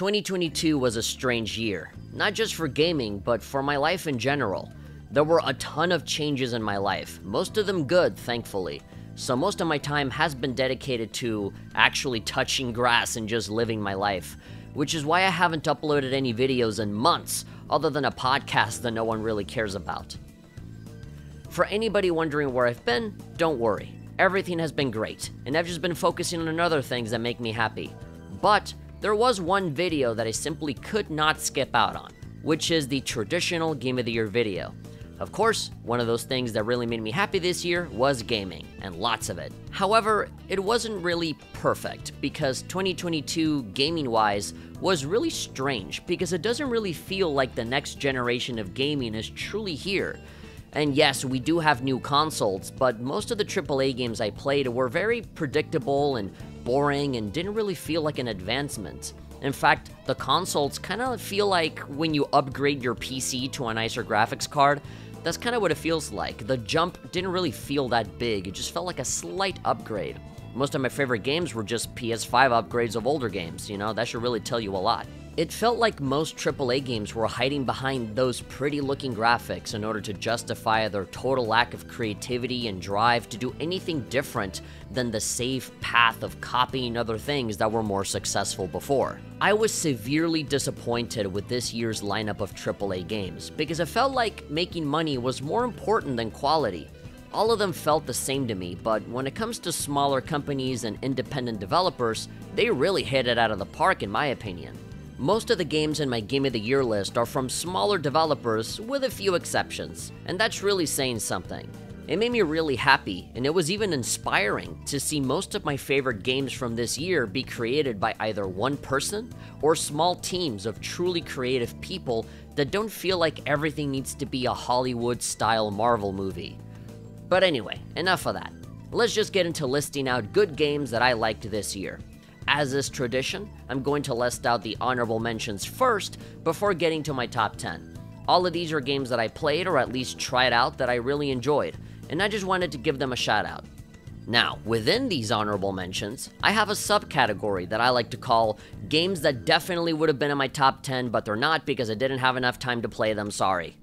2022 was a strange year, not just for gaming, but for my life in general. There were a ton of changes in my life, most of them good, thankfully. So most of my time has been dedicated to actually touching grass and just living my life, which is why I haven't uploaded any videos in months, other than a podcast that no one really cares about. For anybody wondering where I've been, don't worry. Everything has been great, and I've just been focusing on other things that make me happy. But there was one video that I simply could not skip out on, which is the traditional Game of the Year video. Of course, one of those things that really made me happy this year was gaming, and lots of it. However, it wasn't really perfect, because 2022, gaming wise, was really strange, because it doesn't really feel like the next generation of gaming is truly here. And yes, we do have new consoles, but most of the AAA games I played were very predictable and boring and didn't really feel like an advancement. In fact, the consoles kind of feel like when you upgrade your PC to a nicer graphics card, that's kind of what it feels like. The jump didn't really feel that big, it just felt like a slight upgrade. Most of my favorite games were just PS5 upgrades of older games, you know, that should really tell you a lot. It felt like most AAA games were hiding behind those pretty looking graphics in order to justify their total lack of creativity and drive to do anything different than the safe path of copying other things that were more successful before. I was severely disappointed with this year's lineup of AAA games because it felt like making money was more important than quality. All of them felt the same to me, but when it comes to smaller companies and independent developers, they really hit it out of the park in my opinion. Most of the games in my Game of the Year list are from smaller developers, with a few exceptions, and that's really saying something. It made me really happy, and it was even inspiring to see most of my favorite games from this year be created by either one person or small teams of truly creative people that don't feel like everything needs to be a Hollywood style Marvel movie. But anyway, enough of that. Let's just get into listing out good games that I liked this year. As is tradition, I'm going to list out the honorable mentions first before getting to my top 10. All of these are games that I played or at least tried out that I really enjoyed, and I just wanted to give them a shout out. Now, within these honorable mentions, I have a subcategory that I like to call games that definitely would have been in my top 10, but they're not because I didn't have enough time to play them, sorry.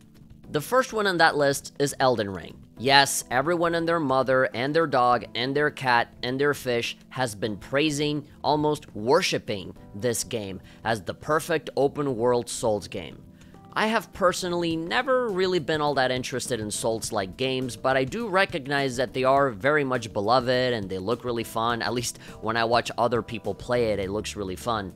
The first one on that list is Elden Ring. Yes, everyone and their mother and their dog and their cat and their fish has been praising, almost worshipping this game as the perfect open world Souls game. I have personally never really been all that interested in Souls like games, but I do recognize that they are very much beloved and they look really fun. At least when I watch other people play it, it looks really fun.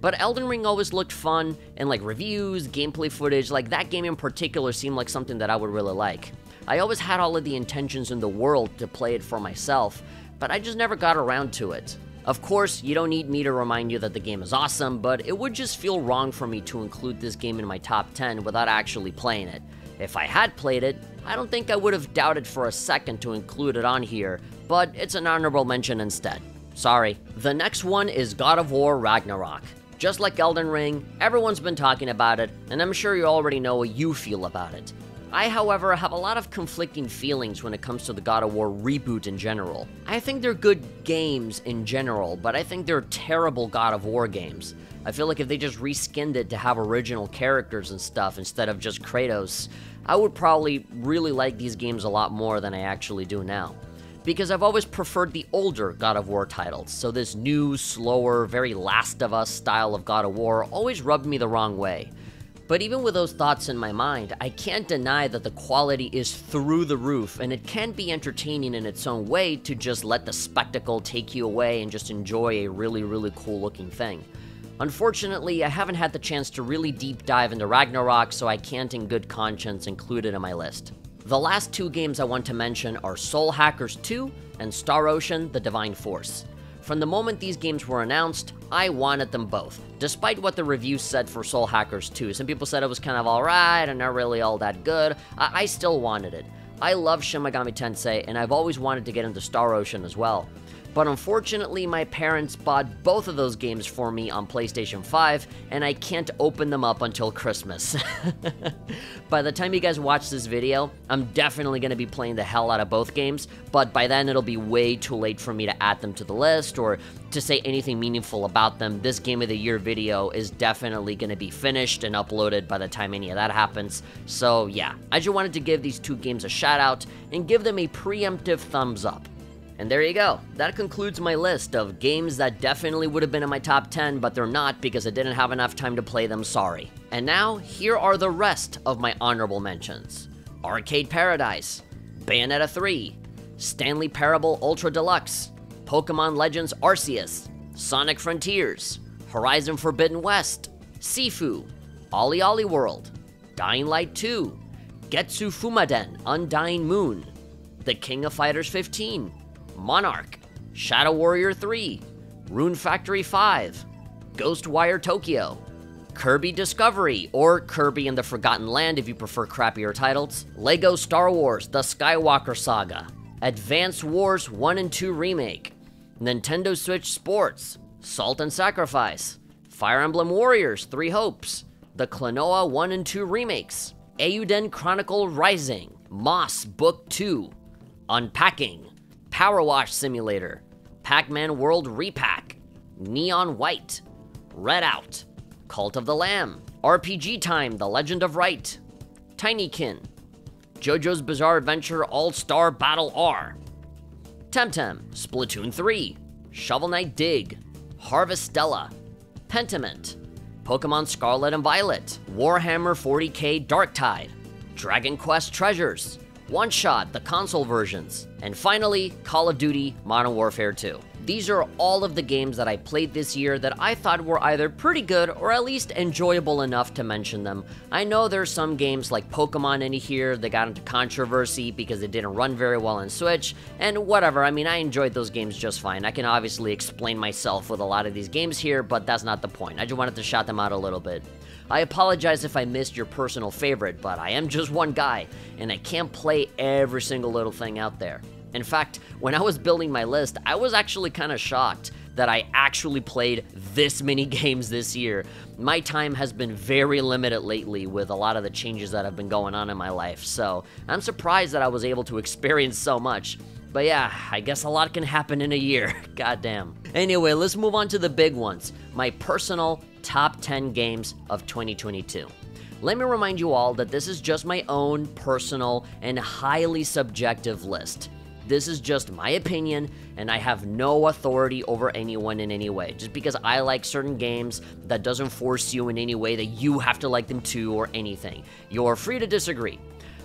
But Elden Ring always looked fun, and like reviews, gameplay footage, like that game in particular seemed like something that I would really like. I always had all of the intentions in the world to play it for myself, but I just never got around to it. Of course, you don't need me to remind you that the game is awesome, but it would just feel wrong for me to include this game in my top 10 without actually playing it. If I had played it, I don't think I would have doubted for a second to include it on here, but it's an honorable mention instead. Sorry. The next one is God of War Ragnarok. Just like Elden Ring, everyone's been talking about it, and I'm sure you already know what you feel about it. I, however, have a lot of conflicting feelings when it comes to the God of War reboot in general. I think they're good games in general, but I think they're terrible God of War games. I feel like if they just reskinned it to have original characters and stuff instead of just Kratos, I would probably really like these games a lot more than I actually do now. Because I've always preferred the older God of War titles, so this new, slower, very Last of Us style of God of War always rubbed me the wrong way. But even with those thoughts in my mind, I can't deny that the quality is through the roof, and it can be entertaining in its own way to just let the spectacle take you away and just enjoy a really, really cool looking thing. Unfortunately, I haven't had the chance to really deep dive into Ragnarok, so I can't in good conscience include it in my list. The last two games I want to mention are Soul Hackers 2 and Star Ocean The Divine Force. From the moment these games were announced, I wanted them both, despite what the reviews said for Soul Hackers 2. Some people said it was kind of alright and not really all that good. I, I still wanted it. I love Shin Megami Tensei, and I've always wanted to get into Star Ocean as well. But unfortunately my parents bought both of those games for me on PlayStation 5, and I can't open them up until Christmas. by the time you guys watch this video, I'm definitely going to be playing the hell out of both games, but by then it'll be way too late for me to add them to the list or to say anything meaningful about them. This Game of the Year video is definitely going to be finished and uploaded by the time any of that happens. So yeah, I just wanted to give these two games a shout out and give them a preemptive thumbs up. And there you go. That concludes my list of games that definitely would have been in my top 10, but they're not because I didn't have enough time to play them, sorry. And now, here are the rest of my honorable mentions. Arcade Paradise, Bayonetta 3, Stanley Parable Ultra Deluxe, Pokemon Legends Arceus, Sonic Frontiers, Horizon Forbidden West, Sifu, OlliOlli World, Dying Light 2, Getsu Fumaden Undying Moon, The King of Fighters 15, Monark, Shadow Warrior 3, Rune Factory 5, Ghostwire Tokyo, Kirby Discovery, or Kirby in the Forgotten Land if you prefer crappier titles, LEGO Star Wars The Skywalker Saga, Advance Wars 1 and 2 Remake, Nintendo Switch Sports, Salt and Sacrifice, Fire Emblem Warriors 3 Hopes, the Klonoa 1 and 2 remakes, Eiyuden Chronicle Rising, Moss Book 2, Unpacking, Power Wash Simulator, Pac Man World Re-Pac, Neon White, Red Out, Cult of the Lamb, RPG Time The Legend of Wright, Tinykin, JoJo's Bizarre Adventure All Star Battle R, Temtem, Splatoon 3, Shovel Knight Dig, Harvestella, Pentiment, Pokemon Scarlet and Violet, Warhammer 40k Darktide, Dragon Quest Treasures, One Shot, the console versions, and finally, Call of Duty Modern Warfare 2. These are all of the games that I played this year that I thought were either pretty good or at least enjoyable enough to mention them. I know there's some games like Pokemon in here that got into controversy because it didn't run very well on Switch, and whatever, I mean, I enjoyed those games just fine. I can obviously explain myself with a lot of these games here, but that's not the point. I just wanted to shout them out a little bit. I apologize if I missed your personal favorite, but I am just one guy, and I can't play every single little thing out there. In fact, when I was building my list, I was actually kind of shocked that I actually played this many games this year. My time has been very limited lately with a lot of the changes that have been going on in my life, so I'm surprised that I was able to experience so much. But yeah, I guess a lot can happen in a year. Goddamn. Anyway, let's move on to the big ones. My personal top 10 games of 2022. Let me remind you all that this is just my own personal and highly subjective list. This is just my opinion, and I have no authority over anyone in any way. Just because I like certain games, that doesn't force you in any way that you have to like them too or anything. You're free to disagree.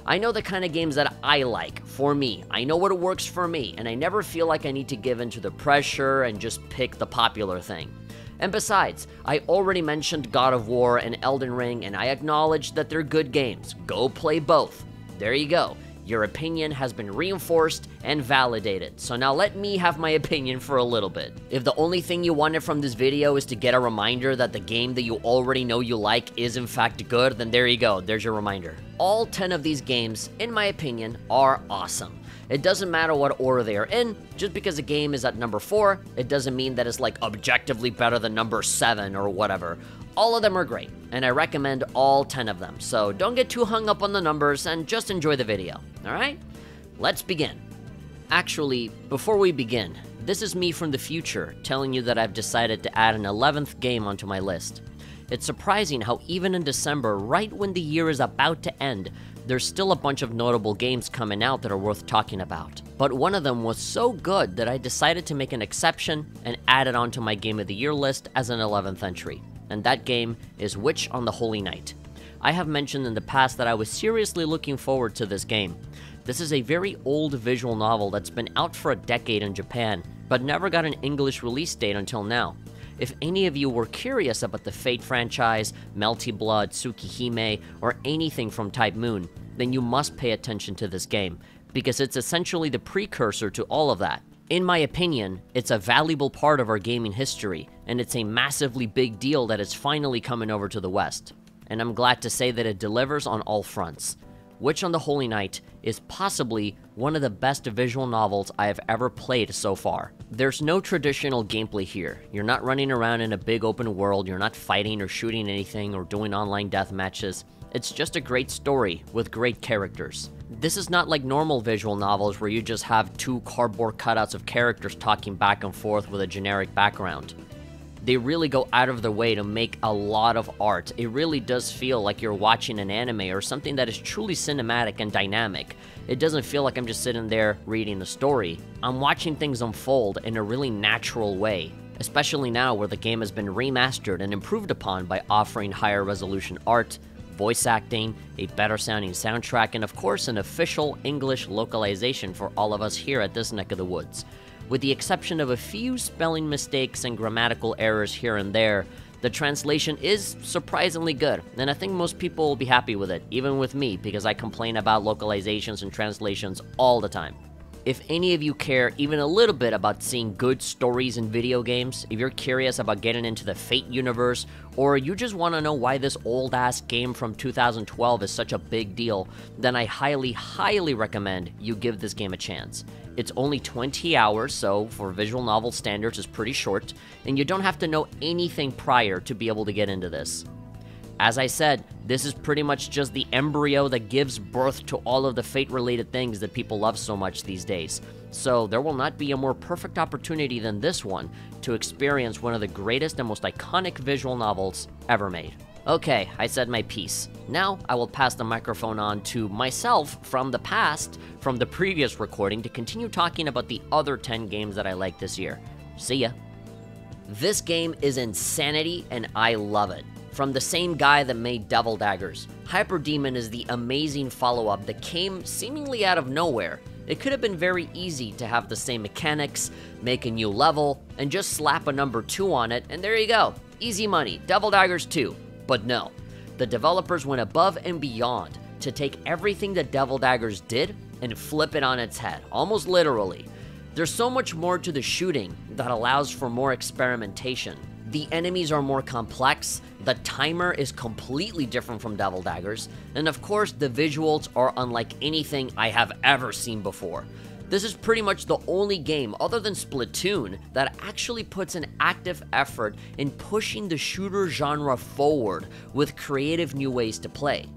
I know the kind of games that I like for me. I know what works for me, and I never feel like I need to give in to the pressure and just pick the popular thing. And besides, I already mentioned God of War and Elden Ring, and I acknowledge that they're good games. Go play both. There you go. Your opinion has been reinforced and validated. So now let me have my opinion for a little bit. If the only thing you wanted from this video is to get a reminder that the game that you already know you like is in fact good, then there you go, there's your reminder. All 10 of these games, in my opinion, are awesome. It doesn't matter what order they are in, just because a game is at number 4, it doesn't mean that it's like objectively better than number 7 or whatever. All of them are great, and I recommend all 10 of them, so don't get too hung up on the numbers and just enjoy the video, alright? Let's begin. Actually, before we begin, this is me from the future telling you that I've decided to add an 11th game onto my list. It's surprising how even in December, right when the year is about to end, there's still a bunch of notable games coming out that are worth talking about. But one of them was so good that I decided to make an exception and add it onto my Game of the Year list as an 11th entry and that game is Witch on the Holy Night. I have mentioned in the past that I was seriously looking forward to this game. This is a very old visual novel that's been out for a decade in Japan, but never got an English release date until now. If any of you were curious about the Fate franchise, Melty Blood, Tsukihime, or anything from Type Moon, then you must pay attention to this game, because it's essentially the precursor to all of that. In my opinion, it's a valuable part of our gaming history, and it's a massively big deal that it's finally coming over to the West. And I'm glad to say that it delivers on all fronts. Witch on the Holy Night is possibly one of the best visual novels I have ever played so far. There's no traditional gameplay here. You're not running around in a big open world, you're not fighting or shooting anything or doing online death matches. It's just a great story with great characters. This is not like normal visual novels where you just have two cardboard cutouts of characters talking back and forth with a generic background. They really go out of their way to make a lot of art. It really does feel like you're watching an anime or something that is truly cinematic and dynamic. It doesn't feel like I'm just sitting there reading the story. I'm watching things unfold in a really natural way, especially now where the game has been remastered and improved upon by offering higher resolution art, voice acting, a better sounding soundtrack, and of course an official English localization for all of us here at this neck of the woods. With the exception of a few spelling mistakes and grammatical errors here and there, the translation is surprisingly good, and I think most people will be happy with it, even with me, because I complain about localizations and translations all the time. If any of you care even a little bit about seeing good stories in video games, if you're curious about getting into the Fate universe, or you just want to know why this old ass game from 2012 is such a big deal, then I highly, highly recommend you give this game a chance. It's only 20 hours, so for visual novel standards, it's pretty short, and you don't have to know anything prior to be able to get into this. As I said, this is pretty much just the embryo that gives birth to all of the fate related things that people love so much these days. So there will not be a more perfect opportunity than this one to experience one of the greatest and most iconic visual novels ever made. Okay, I said my piece. Now I will pass the microphone on to myself from the past, from the previous recording, to continue talking about the other 10 games that I like this year. See ya. This game is insanity and I love it from the same guy that made Devil Daggers. Hyper Demon is the amazing follow up that came seemingly out of nowhere. It could have been very easy to have the same mechanics, make a new level, and just slap a number 2 on it, and there you go. Easy money, Devil Daggers 2. But no, the developers went above and beyond to take everything that Devil Daggers did and flip it on its head, almost literally. There's so much more to the shooting that allows for more experimentation. The enemies are more complex, the timer is completely different from Devil Daggers, and of course, the visuals are unlike anything I have ever seen before. This is pretty much the only game, other than Splatoon, that actually puts an active effort in pushing the shooter genre forward with creative new ways to play.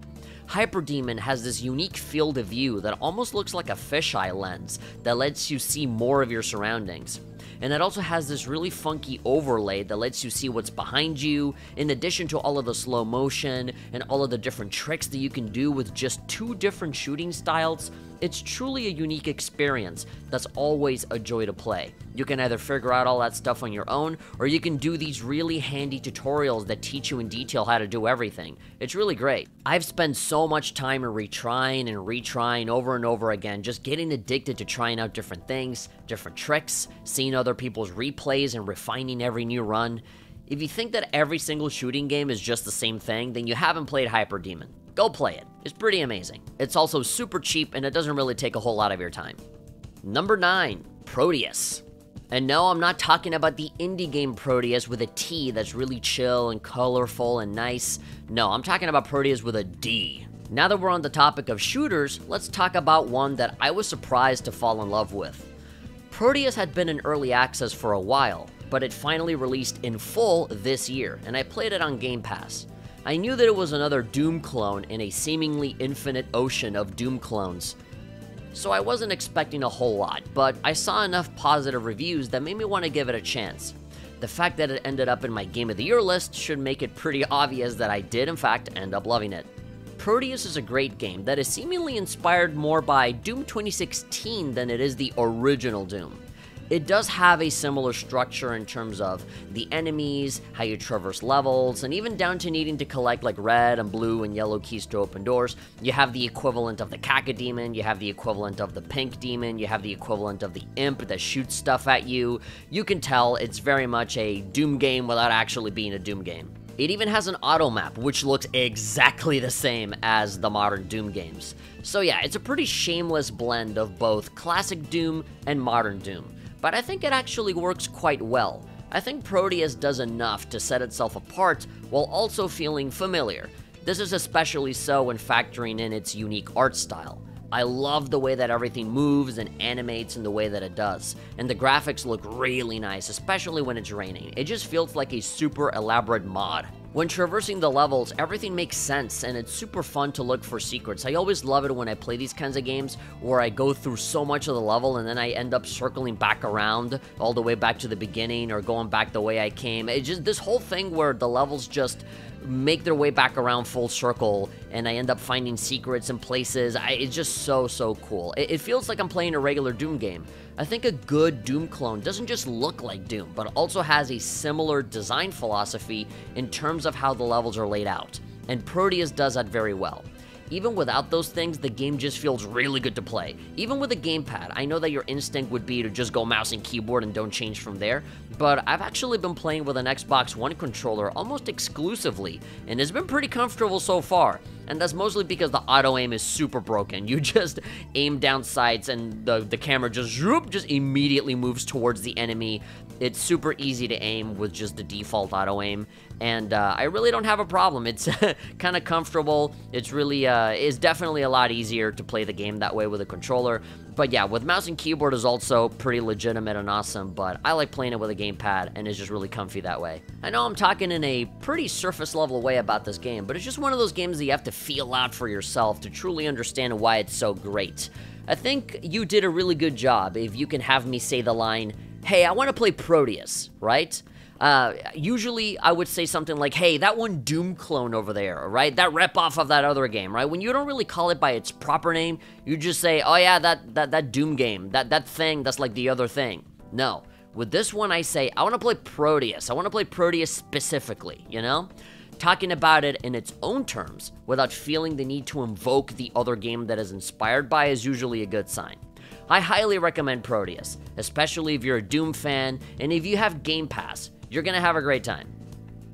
Hyper Demon has this unique field of view that almost looks like a fisheye lens that lets you see more of your surroundings. And it also has this really funky overlay that lets you see what's behind you, in addition to all of the slow motion and all of the different tricks that you can do with just two different shooting styles. It's truly a unique experience that's always a joy to play. You can either figure out all that stuff on your own, or you can do these really handy tutorials that teach you in detail how to do everything. It's really great. I've spent so much time in retrying and retrying over and over again, just getting addicted to trying out different things, different tricks, seeing other people's replays and refining every new run. If you think that every single shooting game is just the same thing, then you haven't played Hyper Demon. Go play it. It's pretty amazing. It's also super cheap and it doesn't really take a whole lot of your time. Number 9, Prodeus. And no, I'm not talking about the indie game Proteus with a T that's really chill and colorful and nice. No, I'm talking about Prodeus with a D. Now that we're on the topic of shooters, let's talk about one that I was surprised to fall in love with. Prodeus had been in early access for a while, but it finally released in full this year, and I played it on Game Pass. I knew that it was another Doom clone in a seemingly infinite ocean of Doom clones. So I wasn't expecting a whole lot, but I saw enough positive reviews that made me want to give it a chance. The fact that it ended up in my Game of the Year list should make it pretty obvious that I did in fact end up loving it. Prodeus is a great game that is seemingly inspired more by Doom 2016 than it is the original Doom. It does have a similar structure in terms of the enemies, how you traverse levels, and even down to needing to collect like red and blue and yellow keys to open doors. You have the equivalent of the Cacodemon, you have the equivalent of the Pink Demon, you have the equivalent of the Imp that shoots stuff at you. You can tell it's very much a Doom game without actually being a Doom game. It even has an auto map, which looks exactly the same as the modern Doom games. So yeah, it's a pretty shameless blend of both classic Doom and modern Doom but I think it actually works quite well. I think Prodeus does enough to set itself apart while also feeling familiar. This is especially so when factoring in its unique art style. I love the way that everything moves and animates in the way that it does. And the graphics look really nice, especially when it's raining. It just feels like a super elaborate mod. When traversing the levels, everything makes sense and it's super fun to look for secrets. I always love it when I play these kinds of games where I go through so much of the level and then I end up circling back around all the way back to the beginning or going back the way I came. It just this whole thing where the levels just make their way back around full circle and I end up finding secrets and places. I, it's just so, so cool. It, it feels like I'm playing a regular Doom game. I think a good Doom clone doesn't just look like Doom, but also has a similar design philosophy in terms of how the levels are laid out. And Prodeus does that very well. Even without those things, the game just feels really good to play. Even with a gamepad, I know that your instinct would be to just go mouse and keyboard and don't change from there, but I've actually been playing with an Xbox One controller almost exclusively, and it's been pretty comfortable so far. And that's mostly because the auto aim is super broken. You just aim down sights and the, the camera just zoop, just immediately moves towards the enemy. It's super easy to aim with just the default auto aim, and uh, I really don't have a problem. It's kind of comfortable. It's really, uh, is definitely a lot easier to play the game that way with a controller. But yeah, with mouse and keyboard is also pretty legitimate and awesome, but I like playing it with a gamepad, and it's just really comfy that way. I know I'm talking in a pretty surface level way about this game, but it's just one of those games that you have to feel out for yourself to truly understand why it's so great. I think you did a really good job if you can have me say the line, hey, I want to play Prodeus, right? Uh, usually I would say something like, hey, that one Doom clone over there, right? That rep off of that other game, right? When you don't really call it by its proper name, you just say, oh yeah, that, that, that Doom game, that, that thing that's like the other thing. No. With this one, I say, I want to play Prodeus. I want to play Prodeus specifically, you know? Talking about it in its own terms, without feeling the need to invoke the other game that is inspired by, is usually a good sign. I highly recommend Prodeus, especially if you're a Doom fan and if you have Game Pass, you're gonna have a great time.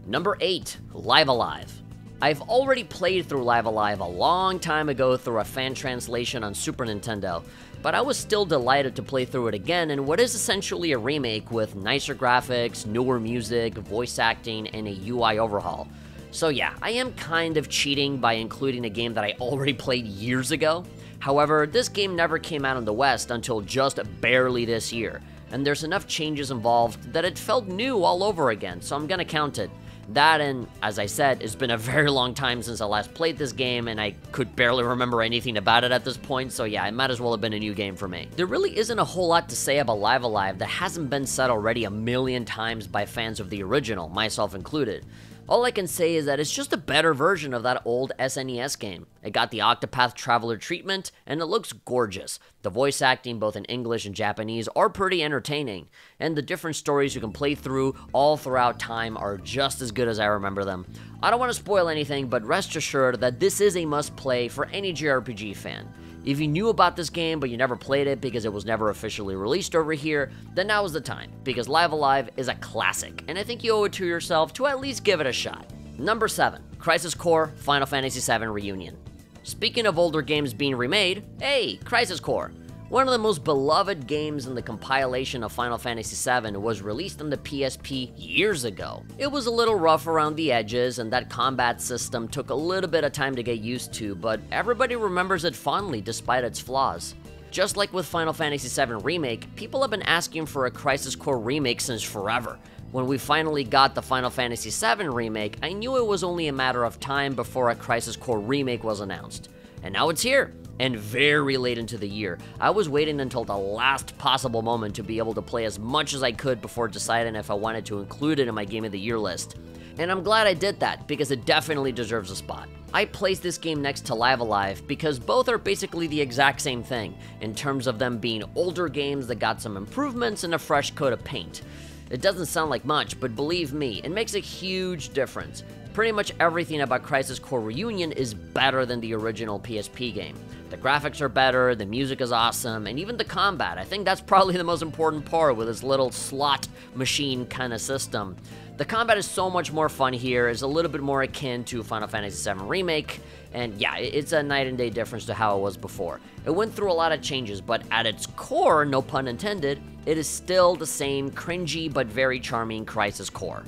Number 8, Live A Live. I've already played through Live A Live a long time ago through a fan translation on Super Nintendo, but I was still delighted to play through it again in what is essentially a remake with nicer graphics, newer music, voice acting, and a UI overhaul. So yeah, I am kind of cheating by including a game that I already played years ago, However, this game never came out in the West until just barely this year, and there's enough changes involved that it felt new all over again, so I'm gonna count it. That and, as I said, it's been a very long time since I last played this game, and I could barely remember anything about it at this point, so yeah, it might as well have been a new game for me. There really isn't a whole lot to say about Live A Live that hasn't been said already a million times by fans of the original, myself included. All I can say is that it's just a better version of that old SNES game. It got the Octopath Traveler treatment, and it looks gorgeous. The voice acting, both in English and Japanese, are pretty entertaining, and the different stories you can play through all throughout time are just as good as I remember them. I don't want to spoil anything, but rest assured that this is a must play for any JRPG fan. If you knew about this game but you never played it because it was never officially released over here, then now is the time, because Live A Live is a classic, and I think you owe it to yourself to at least give it a shot. Number 7, Crisis Core Final Fantasy VII Reunion. Speaking of older games being remade, hey, Crisis Core. One of the most beloved games in the compilation of Final Fantasy VII was released on the PSP years ago. It was a little rough around the edges, and that combat system took a little bit of time to get used to, but everybody remembers it fondly despite its flaws. Just like with Final Fantasy VII Remake, people have been asking for a Crisis Core remake since forever. When we finally got the Final Fantasy VII Remake, I knew it was only a matter of time before a Crisis Core remake was announced. And now it's here and very late into the year. I was waiting until the last possible moment to be able to play as much as I could before deciding if I wanted to include it in my Game of the Year list. And I'm glad I did that, because it definitely deserves a spot. I placed this game next to Live A Live because both are basically the exact same thing, in terms of them being older games that got some improvements and a fresh coat of paint. It doesn't sound like much, but believe me, it makes a huge difference. Pretty much everything about Crisis Core Reunion is better than the original PSP game. The graphics are better, the music is awesome, and even the combat. I think that's probably the most important part with this little slot machine kind of system. The combat is so much more fun here, it's a little bit more akin to Final Fantasy VII Remake, and yeah, it's a night and day difference to how it was before. It went through a lot of changes, but at its core, no pun intended, it is still the same cringy but very charming Crisis Core.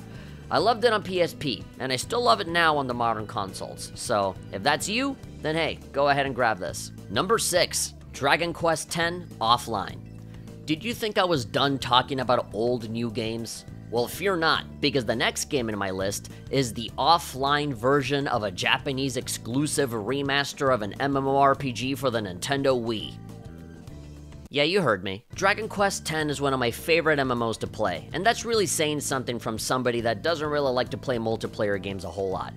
I loved it on PSP, and I still love it now on the modern consoles. So, if that's you, then hey, go ahead and grab this. Number 6, Dragon Quest X Offline. Did you think I was done talking about old new games? Well, fear not, because the next game in my list is the offline version of a Japanese exclusive remaster of an MMORPG for the Nintendo Wii. Yeah, you heard me. Dragon Quest X is one of my favorite MMOs to play, and that's really saying something from somebody that doesn't really like to play multiplayer games a whole lot.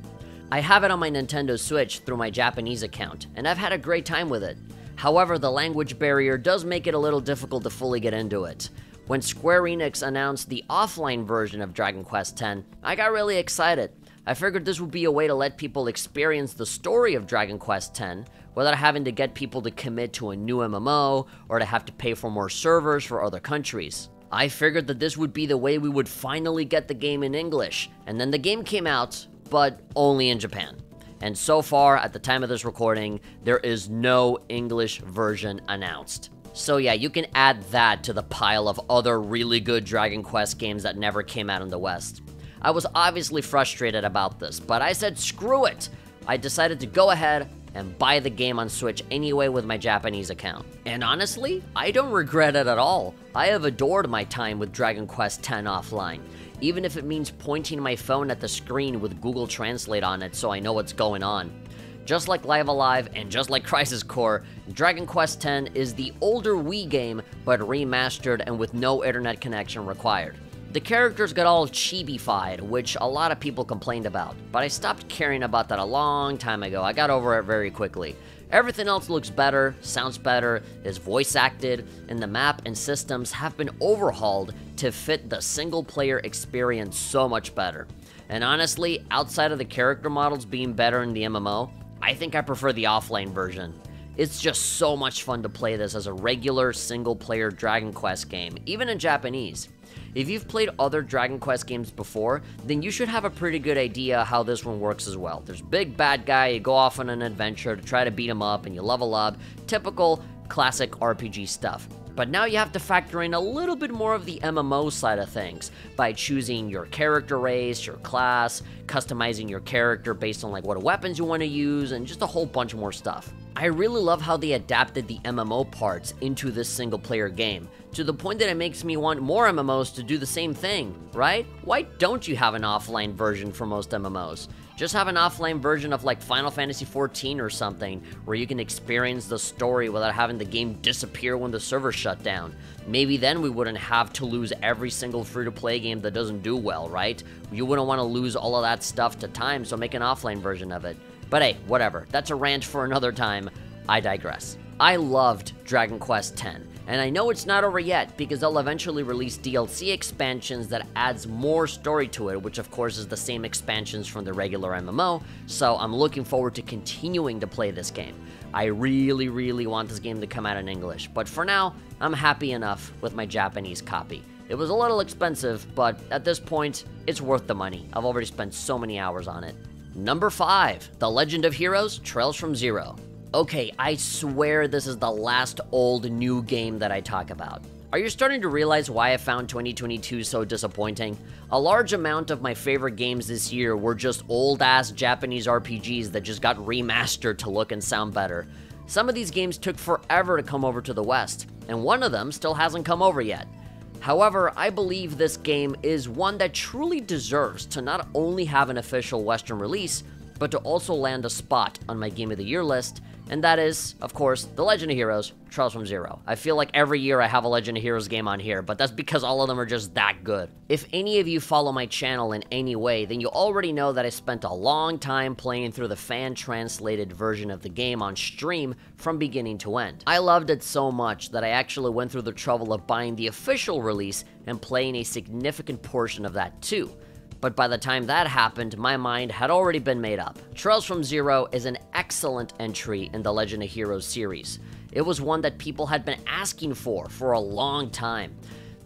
I have it on my Nintendo Switch through my Japanese account, and I've had a great time with it. However, the language barrier does make it a little difficult to fully get into it. When Square Enix announced the offline version of Dragon Quest X, I got really excited. I figured this would be a way to let people experience the story of Dragon Quest X without having to get people to commit to a new MMO or to have to pay for more servers for other countries. I figured that this would be the way we would finally get the game in English, and then the game came out, but only in Japan. And so far, at the time of this recording, there is no English version announced. So yeah, you can add that to the pile of other really good Dragon Quest games that never came out in the West. I was obviously frustrated about this, but I said screw it! I decided to go ahead and buy the game on Switch anyway with my Japanese account. And honestly, I don't regret it at all. I have adored my time with Dragon Quest X offline, even if it means pointing my phone at the screen with Google Translate on it so I know what's going on. Just like Live A Live and just like Crisis Core, Dragon Quest X is the older Wii game, but remastered and with no internet connection required. The characters got all chibi-fied, which a lot of people complained about, but I stopped caring about that a long time ago. I got over it very quickly. Everything else looks better, sounds better, is voice acted, and the map and systems have been overhauled to fit the single player experience so much better. And honestly, outside of the character models being better in the MMO, I think I prefer the offline version. It's just so much fun to play this as a regular single player Dragon Quest game, even in Japanese. If you've played other Dragon Quest games before, then you should have a pretty good idea how this one works as well. There's big bad guy, you go off on an adventure to try to beat him up and you level up, typical classic RPG stuff. But now you have to factor in a little bit more of the MMO side of things by choosing your character race, your class, customizing your character based on like what weapons you want to use, and just a whole bunch more stuff. I really love how they adapted the MMO parts into this single player game, to the point that it makes me want more MMOs to do the same thing, right? Why don't you have an offline version for most MMOs? Just have an offline version of like Final Fantasy XIV or something, where you can experience the story without having the game disappear when the server shut down. Maybe then we wouldn't have to lose every single free-to-play game that doesn't do well, right? You wouldn't want to lose all of that stuff to time, so make an offline version of it. But hey, whatever. That's a rant for another time. I digress. I loved Dragon Quest X and I know it's not over yet because they'll eventually release DLC expansions that adds more story to it, which of course is the same expansions from the regular MMO, so I'm looking forward to continuing to play this game. I really, really want this game to come out in English, but for now, I'm happy enough with my Japanese copy. It was a little expensive, but at this point, it's worth the money. I've already spent so many hours on it. Number 5, The Legend of Heroes Trails from Zero. Okay, I swear this is the last old new game that I talk about. Are you starting to realize why I found 2022 so disappointing? A large amount of my favorite games this year were just old ass Japanese RPGs that just got remastered to look and sound better. Some of these games took forever to come over to the West, and one of them still hasn't come over yet. However, I believe this game is one that truly deserves to not only have an official Western release, but to also land a spot on my Game of the Year list and that is, of course, The Legend of Heroes, Trails from Zero. I feel like every year I have a Legend of Heroes game on here, but that's because all of them are just that good. If any of you follow my channel in any way, then you already know that I spent a long time playing through the fan-translated version of the game on stream from beginning to end. I loved it so much that I actually went through the trouble of buying the official release and playing a significant portion of that too but by the time that happened, my mind had already been made up. Trails from Zero is an excellent entry in the Legend of Heroes series. It was one that people had been asking for for a long time.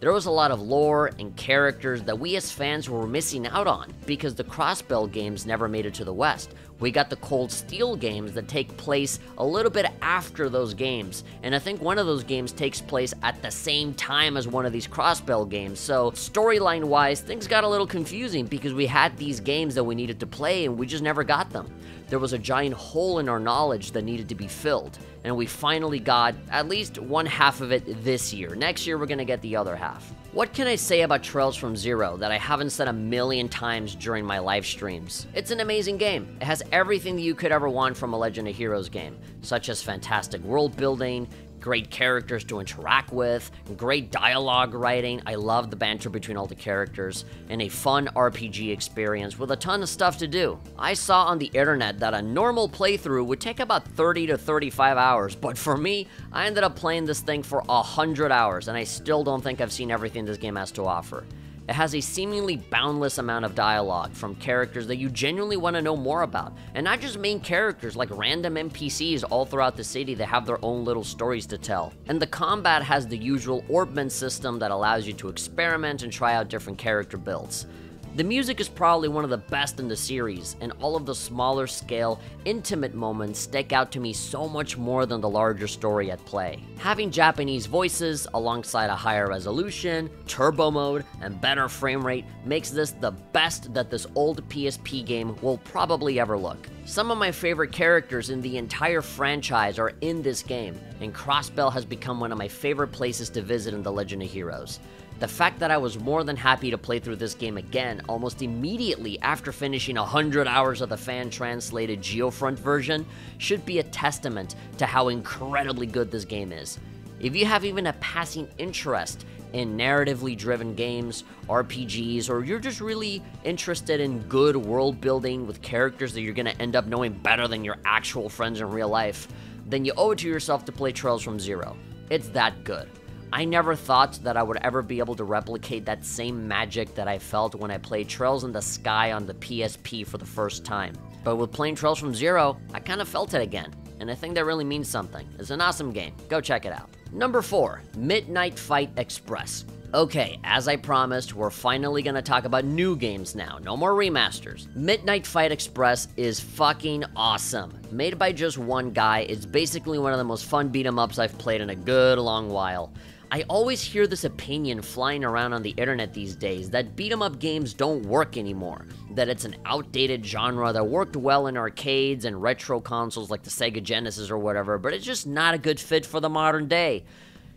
There was a lot of lore and characters that we as fans were missing out on because the Crossbell games never made it to the West. We got the Cold Steel games that take place a little bit after those games, and I think one of those games takes place at the same time as one of these Crossbell games. So, storyline wise, things got a little confusing because we had these games that we needed to play and we just never got them. There was a giant hole in our knowledge that needed to be filled and we finally got at least one half of it this year. Next year, we're gonna get the other half. What can I say about Trails from Zero that I haven't said a million times during my live streams? It's an amazing game. It has everything that you could ever want from a Legend of Heroes game, such as fantastic world building, great characters to interact with, great dialogue writing. I love the banter between all the characters, and a fun RPG experience with a ton of stuff to do. I saw on the internet that a normal playthrough would take about 30 to 35 hours, but for me, I ended up playing this thing for 100 hours, and I still don't think I've seen everything this game has to offer. It has a seemingly boundless amount of dialogue from characters that you genuinely want to know more about, and not just main characters like random NPCs all throughout the city that have their own little stories to tell. And the combat has the usual orbment system that allows you to experiment and try out different character builds. The music is probably one of the best in the series, and all of the smaller scale, intimate moments stick out to me so much more than the larger story at play. Having Japanese voices alongside a higher resolution, turbo mode, and better frame rate makes this the best that this old PSP game will probably ever look. Some of my favorite characters in the entire franchise are in this game, and Crossbell has become one of my favorite places to visit in The Legend of Heroes. The fact that I was more than happy to play through this game again almost immediately after finishing 100 hours of the fan translated Geofront version should be a testament to how incredibly good this game is. If you have even a passing interest in narratively driven games, RPGs, or you're just really interested in good world building with characters that you're going to end up knowing better than your actual friends in real life, then you owe it to yourself to play Trails from Zero. It's that good. I never thought that I would ever be able to replicate that same magic that I felt when I played Trails in the Sky on the PSP for the first time. But with playing Trails from Zero, I kind of felt it again, and I think that really means something. It's an awesome game. Go check it out. Number 4, Midnight Fight Express. Okay, as I promised, we're finally gonna talk about new games now, no more remasters. Midnight Fight Express is fucking awesome. Made by just one guy, it's basically one of the most fun beat 'em ups I've played in a good long while. I always hear this opinion flying around on the internet these days that beat 'em up games don't work anymore, that it's an outdated genre that worked well in arcades and retro consoles like the Sega Genesis or whatever, but it's just not a good fit for the modern day.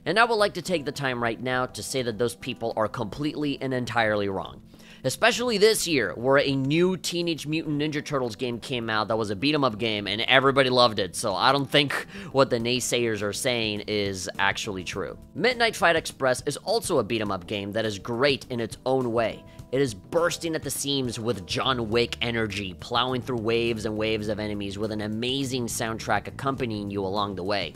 And I would like to take the time right now to say that those people are completely and entirely wrong. Especially this year, where a new Teenage Mutant Ninja Turtles game came out that was a beat 'em up game and everybody loved it, so I don't think what the naysayers are saying is actually true. Midnight Fight Express is also a beat 'em up game that is great in its own way. It is bursting at the seams with John Wick energy, plowing through waves and waves of enemies with an amazing soundtrack accompanying you along the way.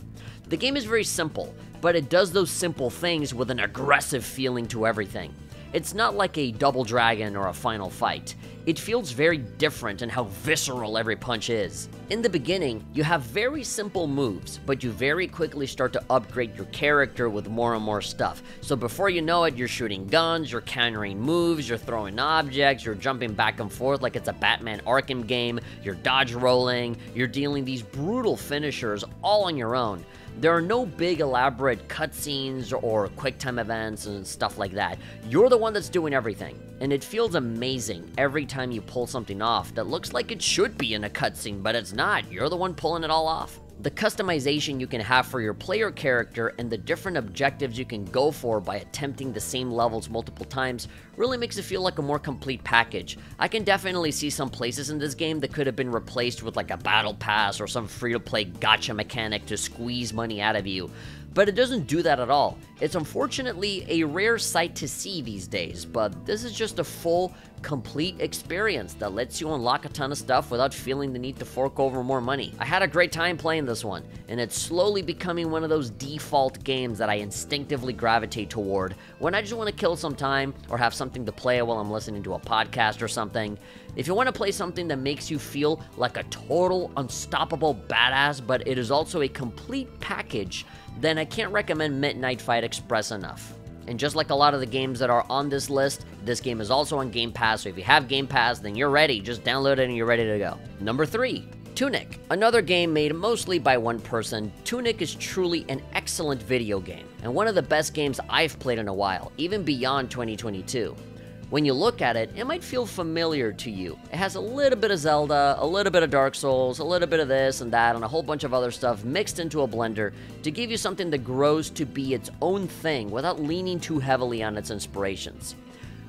The game is very simple, but it does those simple things with an aggressive feeling to everything. It's not like a Double Dragon or a Final Fight. It feels very different in how visceral every punch is. In the beginning, you have very simple moves, but you very quickly start to upgrade your character with more and more stuff. So before you know it, you're shooting guns, you're countering moves, you're throwing objects, you're jumping back and forth like it's a Batman Arkham game, you're dodge rolling, you're dealing these brutal finishers all on your own. There are no big elaborate cutscenes or quick time events and stuff like that. You're the one that's doing everything. And it feels amazing every time you pull something off that looks like it should be in a cutscene, but it's not. You're the one pulling it all off the customization you can have for your player character and the different objectives you can go for by attempting the same levels multiple times really makes it feel like a more complete package. I can definitely see some places in this game that could have been replaced with like a battle pass or some free-to-play gacha mechanic to squeeze money out of you, but it doesn't do that at all. It's unfortunately a rare sight to see these days, but this is just a full, complete experience that lets you unlock a ton of stuff without feeling the need to fork over more money. I had a great time playing this one, and it's slowly becoming one of those default games that I instinctively gravitate toward when I just want to kill some time or have something to play while I'm listening to a podcast or something. If you want to play something that makes you feel like a total unstoppable badass, but it is also a complete package, then I can't recommend Midnight Fight Express enough. And just like a lot of the games that are on this list, this game is also on Game Pass, so if you have Game Pass, then you're ready. Just download it and you're ready to go. Number 3, Tunic. Another game made mostly by one person, Tunic is truly an excellent video game, and one of the best games I've played in a while, even beyond 2022. When you look at it, it might feel familiar to you. It has a little bit of Zelda, a little bit of Dark Souls, a little bit of this and that, and a whole bunch of other stuff mixed into a blender to give you something that grows to be its own thing without leaning too heavily on its inspirations.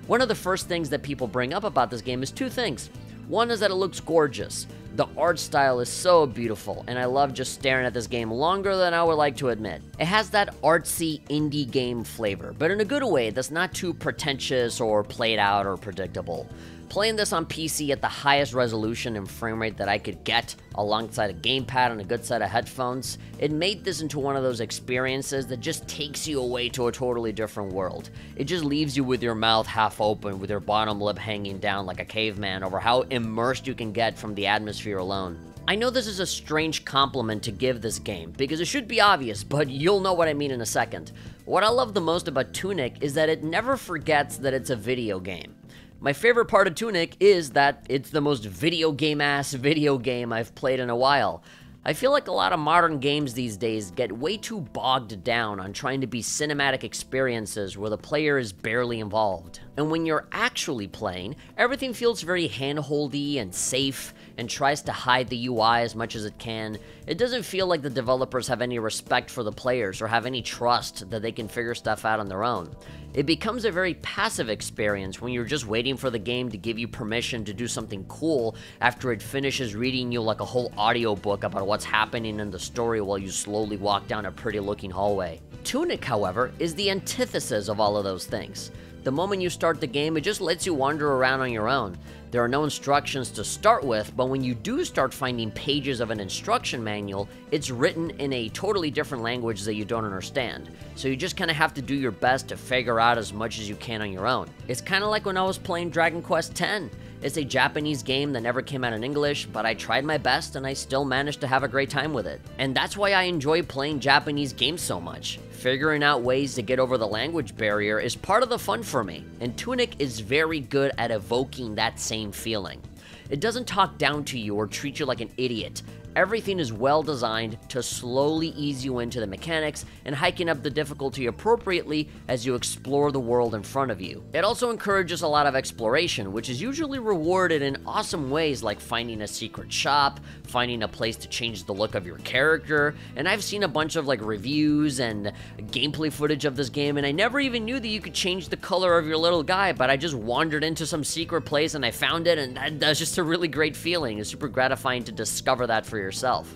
One of the first things that people bring up about this game is two things. One is that it looks gorgeous. The art style is so beautiful, and I love just staring at this game longer than I would like to admit. It has that artsy indie game flavor, but in a good way that's not too pretentious or played out or predictable. Playing this on PC at the highest resolution and frame rate that I could get, alongside a gamepad and a good set of headphones, it made this into one of those experiences that just takes you away to a totally different world. It just leaves you with your mouth half open, with your bottom lip hanging down like a caveman over how immersed you can get from the atmosphere alone. I know this is a strange compliment to give this game, because it should be obvious, but you'll know what I mean in a second. What I love the most about Tunic is that it never forgets that it's a video game. My favorite part of Tunic is that it's the most video game ass video game I've played in a while. I feel like a lot of modern games these days get way too bogged down on trying to be cinematic experiences where the player is barely involved. And when you're actually playing, everything feels very handholdy and safe and tries to hide the UI as much as it can. It doesn't feel like the developers have any respect for the players or have any trust that they can figure stuff out on their own. It becomes a very passive experience when you're just waiting for the game to give you permission to do something cool after it finishes reading you like a whole audiobook about what's happening in the story while you slowly walk down a pretty looking hallway. Tunic, however, is the antithesis of all of those things. The moment you start the game, it just lets you wander around on your own. There are no instructions to start with, but when you do start finding pages of an instruction manual, it's written in a totally different language that you don't understand. So you just kind of have to do your best to figure out as much as you can on your own. It's kind of like when I was playing Dragon Quest X. It's a Japanese game that never came out in English, but I tried my best and I still managed to have a great time with it. And that's why I enjoy playing Japanese games so much. Figuring out ways to get over the language barrier is part of the fun for me, and Tunic is very good at evoking that same feeling. It doesn't talk down to you or treat you like an idiot. Everything is well designed to slowly ease you into the mechanics and hiking up the difficulty appropriately as you explore the world in front of you. It also encourages a lot of exploration, which is usually rewarded in awesome ways like finding a secret shop, finding a place to change the look of your character, and I've seen a bunch of like reviews and gameplay footage of this game and I never even knew that you could change the color of your little guy, but I just wandered into some secret place and I found it and that, that's just a really great feeling. It's super gratifying to discover that for yourself.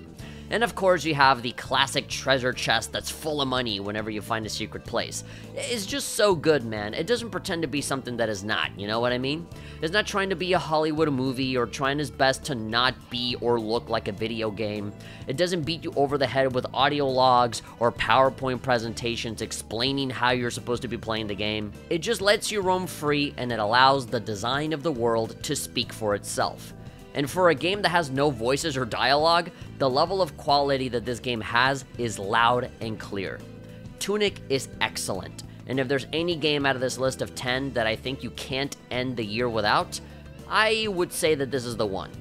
And of course, you have the classic treasure chest that's full of money whenever you find a secret place. It's just so good, man. It doesn't pretend to be something that is not, you know what I mean? It's not trying to be a Hollywood movie or trying its best to not be or look like a video game. It doesn't beat you over the head with audio logs or PowerPoint presentations explaining how you're supposed to be playing the game. It just lets you roam free and it allows the design of the world to speak for itself. And for a game that has no voices or dialogue, the level of quality that this game has is loud and clear. Tunic is excellent, and if there's any game out of this list of 10 that I think you can't end the year without, I would say that this is the one.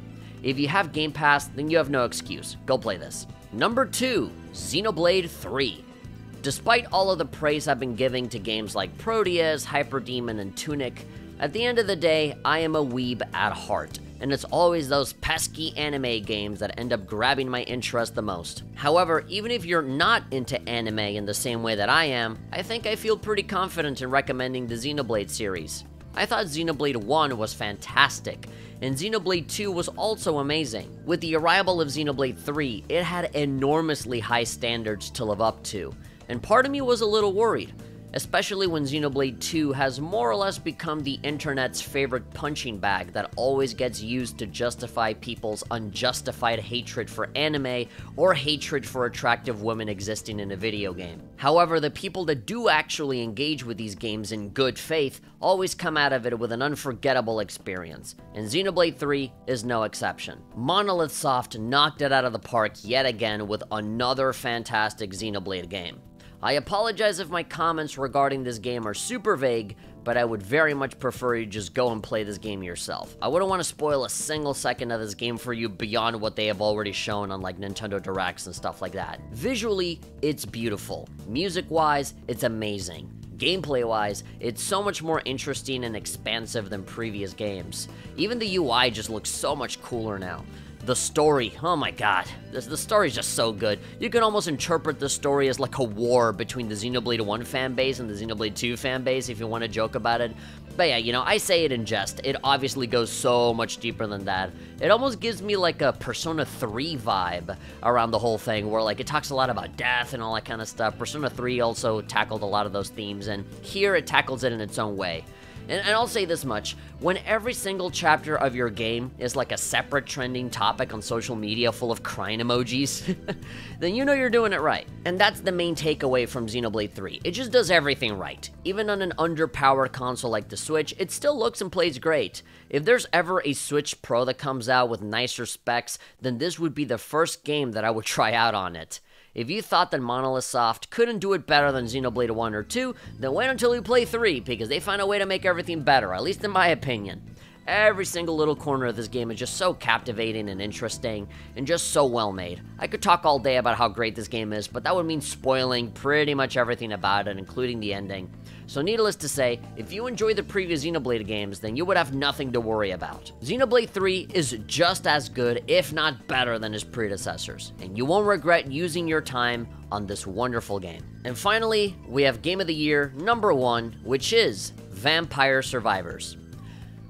If you have Game Pass, then you have no excuse. Go play this. Number 2, Xenoblade 3. Despite all of the praise I've been giving to games like Prodeus, Hyperdemon, and Tunic, at the end of the day, I am a weeb at heart and it's always those pesky anime games that end up grabbing my interest the most. However, even if you're not into anime in the same way that I am, I think I feel pretty confident in recommending the Xenoblade series. I thought Xenoblade 1 was fantastic, and Xenoblade 2 was also amazing. With the arrival of Xenoblade 3, it had enormously high standards to live up to, and part of me was a little worried especially when Xenoblade 2 has more or less become the internet's favorite punching bag that always gets used to justify people's unjustified hatred for anime or hatred for attractive women existing in a video game. However, the people that do actually engage with these games in good faith always come out of it with an unforgettable experience, and Xenoblade 3 is no exception. Monolith Soft knocked it out of the park yet again with another fantastic Xenoblade game. I apologize if my comments regarding this game are super vague, but I would very much prefer you just go and play this game yourself. I wouldn't want to spoil a single second of this game for you beyond what they have already shown on like Nintendo Directs and stuff like that. Visually, it's beautiful. Music-wise, it's amazing. Gameplay-wise, it's so much more interesting and expansive than previous games. Even the UI just looks so much cooler now. The story, oh my god, this, the story is just so good. You can almost interpret the story as like a war between the Xenoblade 1 fanbase and the Xenoblade 2 fanbase if you want to joke about it. But yeah, you know, I say it in jest. It obviously goes so much deeper than that. It almost gives me like a Persona 3 vibe around the whole thing, where like it talks a lot about death and all that kind of stuff. Persona 3 also tackled a lot of those themes, and here it tackles it in its own way. And, and, I'll say this much when every single chapter of your game is like a separate trending topic on social media full of crying emojis, then you know you're doing it right. And that's the main takeaway from Xenoblade 3. It just does everything right. Even on an underpowered console like the Switch, it still looks and plays great. If there's ever a Switch Pro that comes out with nicer specs, then this would be the first game that I would try out on it. If you thought that Monolith Soft couldn't do it better than Xenoblade 1 or 2, then wait until you play 3, because they find a way to make everything better, at least in my opinion. Every single little corner of this game is just so captivating and interesting, and just so well made. I could talk all day about how great this game is, but that would mean spoiling pretty much everything about it, including the ending. So needless to say, if you enjoy the previous Xenoblade games, then you would have nothing to worry about. Xenoblade 3 is just as good, if not better than his predecessors, and you won't regret using your time on this wonderful game. And finally, we have Game of the Year number one, which is Vampire Survivors.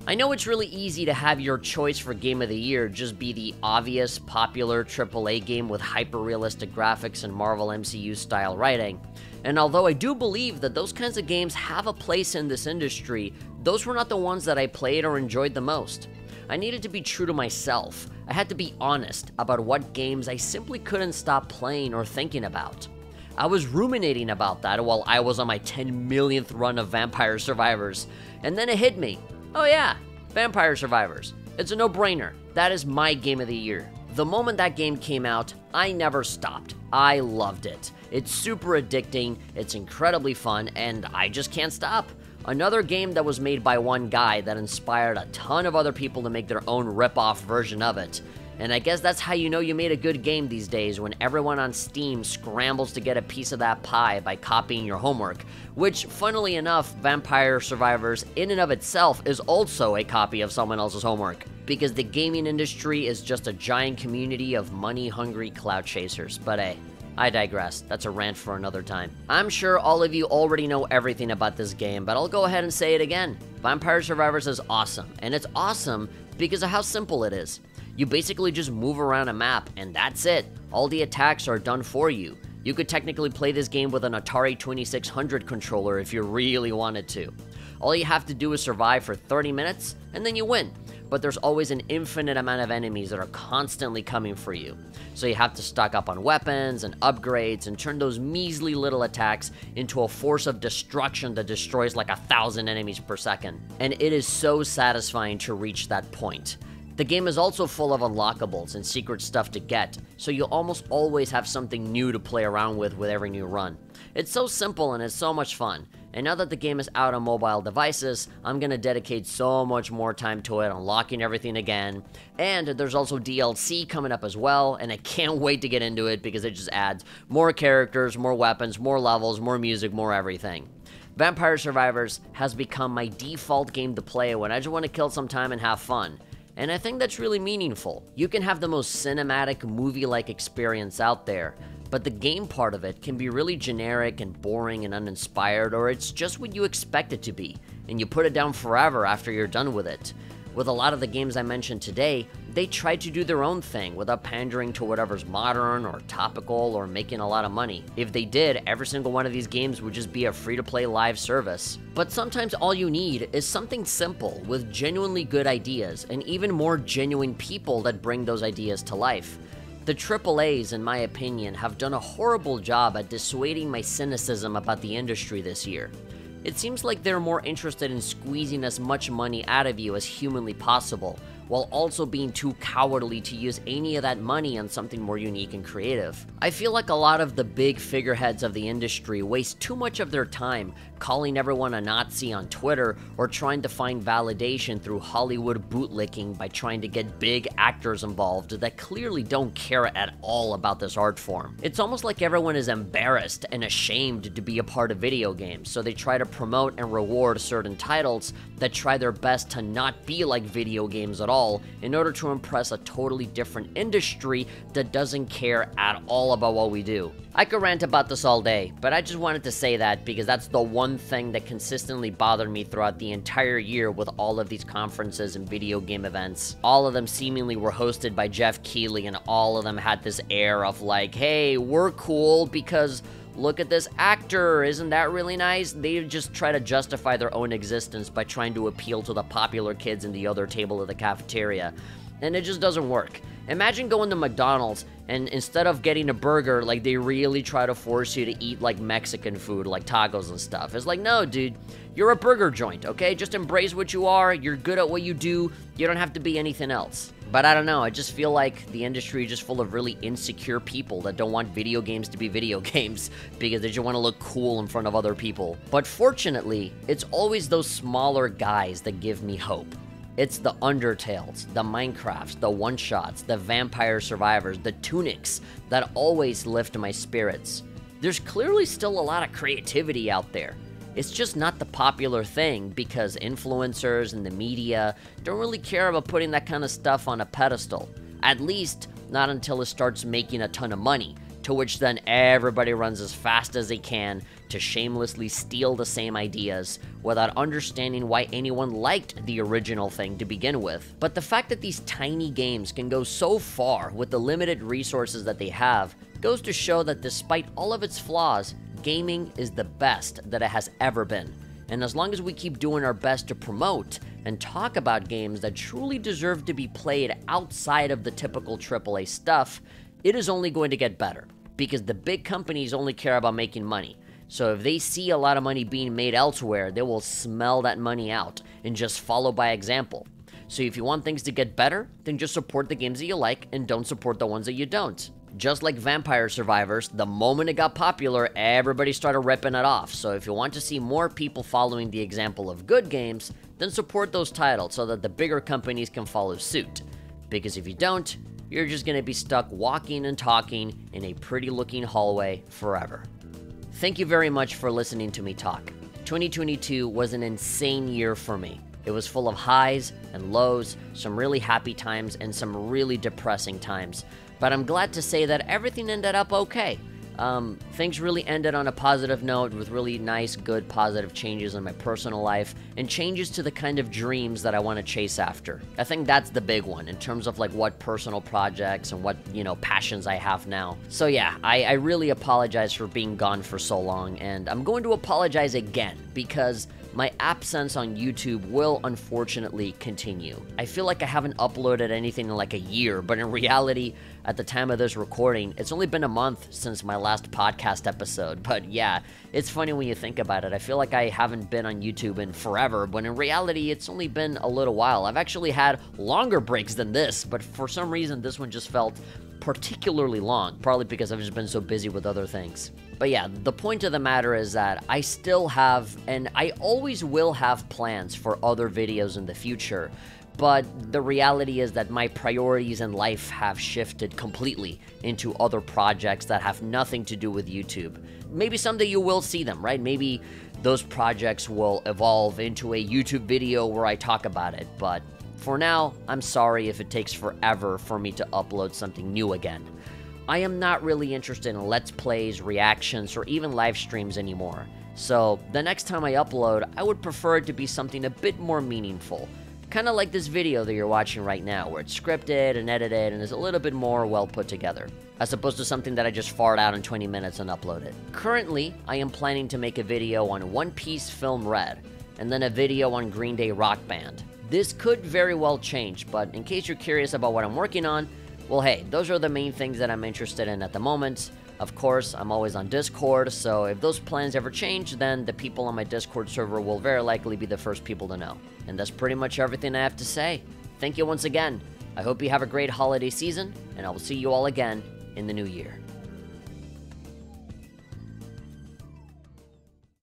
I know it's really easy to have your choice for Game of the Year just be the obvious, popular AAA game with hyper-realistic graphics and Marvel MCU style writing, and although I do believe that those kinds of games have a place in this industry, those were not the ones that I played or enjoyed the most. I needed to be true to myself. I had to be honest about what games I simply couldn't stop playing or thinking about. I was ruminating about that while I was on my 10 millionth run of Vampire Survivors, and then it hit me. Oh yeah, Vampire Survivors. It's a no-brainer. That is my game of the year. The moment that game came out, I never stopped. I loved it. It's super addicting, it's incredibly fun, and I just can't stop. Another game that was made by one guy that inspired a ton of other people to make their own rip-off version of it. And I guess that's how you know you made a good game these days when everyone on Steam scrambles to get a piece of that pie by copying your homework. Which, funnily enough, Vampire Survivors in and of itself is also a copy of someone else's homework. Because the gaming industry is just a giant community of money-hungry cloud chasers. But hey, I digress. That's a rant for another time. I'm sure all of you already know everything about this game, but I'll go ahead and say it again. Vampire Survivors is awesome, and it's awesome because of how simple it is. You basically just move around a map, and that's it. All the attacks are done for you. You could technically play this game with an Atari 2600 controller if you really wanted to. All you have to do is survive for 30 minutes, and then you win but there's always an infinite amount of enemies that are constantly coming for you. So you have to stock up on weapons and upgrades and turn those measly little attacks into a force of destruction that destroys like a thousand enemies per second. And it is so satisfying to reach that point. The game is also full of unlockables and secret stuff to get, so you'll almost always have something new to play around with with every new run. It's so simple and it's so much fun, and now that the game is out on mobile devices, I'm gonna dedicate so much more time to it, unlocking everything again. And there's also DLC coming up as well, and I can't wait to get into it because it just adds more characters, more weapons, more levels, more music, more everything. Vampire Survivors has become my default game to play when I just want to kill some time and have fun. And I think that's really meaningful. You can have the most cinematic, movie-like experience out there, but the game part of it can be really generic and boring and uninspired, or it's just what you expect it to be, and you put it down forever after you're done with it. With a lot of the games I mentioned today, they tried to do their own thing without pandering to whatever's modern or topical or making a lot of money. If they did, every single one of these games would just be a free-to-play live service. But sometimes all you need is something simple with genuinely good ideas and even more genuine people that bring those ideas to life. The AAAs, in my opinion, have done a horrible job at dissuading my cynicism about the industry this year. It seems like they're more interested in squeezing as much money out of you as humanly possible, while also being too cowardly to use any of that money on something more unique and creative. I feel like a lot of the big figureheads of the industry waste too much of their time calling everyone a Nazi on Twitter or trying to find validation through Hollywood bootlicking by trying to get big actors involved that clearly don't care at all about this art form. It's almost like everyone is embarrassed and ashamed to be a part of video games, so they try to promote and reward certain titles that try their best to not be like video games at all in order to impress a totally different industry that doesn't care at all about what we do. I could rant about this all day, but I just wanted to say that because that's the one thing that consistently bothered me throughout the entire year with all of these conferences and video game events. All of them seemingly were hosted by Geoff Keighley, and all of them had this air of like, hey, we're cool because look at this actor, isn't that really nice? They just try to justify their own existence by trying to appeal to the popular kids in the other table of the cafeteria. And it just doesn't work. Imagine going to McDonald's and instead of getting a burger, like they really try to force you to eat like Mexican food, like tacos and stuff. It's like, no, dude, you're a burger joint, okay? Just embrace what you are. You're good at what you do. You don't have to be anything else. But I don't know, I just feel like the industry is just full of really insecure people that don't want video games to be video games because they just want to look cool in front of other people. But fortunately, it's always those smaller guys that give me hope. It's the Undertales, the Minecrafts, the One Shots, the Vampire Survivors, the Tunics that always lift my spirits. There's clearly still a lot of creativity out there. It's just not the popular thing because influencers and the media don't really care about putting that kind of stuff on a pedestal. At least, not until it starts making a ton of money, to which then everybody runs as fast as they can to shamelessly steal the same ideas without understanding why anyone liked the original thing to begin with. But the fact that these tiny games can go so far with the limited resources that they have goes to show that despite all of its flaws, gaming is the best that it has ever been. And as long as we keep doing our best to promote and talk about games that truly deserve to be played outside of the typical AAA stuff, it is only going to get better. Because the big companies only care about making money. So if they see a lot of money being made elsewhere, they will smell that money out and just follow by example. So if you want things to get better, then just support the games that you like and don't support the ones that you don't. Just like Vampire Survivors, the moment it got popular, everybody started ripping it off. So if you want to see more people following the example of good games, then support those titles so that the bigger companies can follow suit. Because if you don't, you're just gonna be stuck walking and talking in a pretty looking hallway forever. Thank you very much for listening to me talk. 2022 was an insane year for me. It was full of highs and lows, some really happy times, and some really depressing times. But I'm glad to say that everything ended up okay. Um, things really ended on a positive note with really nice, good, positive changes in my personal life and changes to the kind of dreams that I want to chase after. I think that's the big one in terms of like what personal projects and what, you know, passions I have now. So yeah, I, I really apologize for being gone for so long and I'm going to apologize again because my absence on YouTube will unfortunately continue. I feel like I haven't uploaded anything in like a year, but in reality, at the time of this recording, it's only been a month since my last podcast episode. But yeah, it's funny when you think about it. I feel like I haven't been on YouTube in forever, but in reality, it's only been a little while. I've actually had longer breaks than this, but for some reason, this one just felt particularly long, probably because I've just been so busy with other things. But yeah, the point of the matter is that I still have, and I always will have plans for other videos in the future, but the reality is that my priorities in life have shifted completely into other projects that have nothing to do with YouTube. Maybe someday you will see them, right? Maybe those projects will evolve into a YouTube video where I talk about it, but for now, I'm sorry if it takes forever for me to upload something new again. I am not really interested in Let's Plays, reactions, or even live streams anymore. So, the next time I upload, I would prefer it to be something a bit more meaningful. Kind of like this video that you're watching right now, where it's scripted and edited and is a little bit more well put together, as opposed to something that I just fart out in 20 minutes and upload it. Currently, I am planning to make a video on One Piece Film Red, and then a video on Green Day Rock Band. This could very well change, but in case you're curious about what I'm working on, well, hey, those are the main things that I'm interested in at the moment. Of course, I'm always on Discord, so if those plans ever change, then the people on my Discord server will very likely be the first people to know. And that's pretty much everything I have to say. Thank you once again. I hope you have a great holiday season, and I will see you all again in the new year.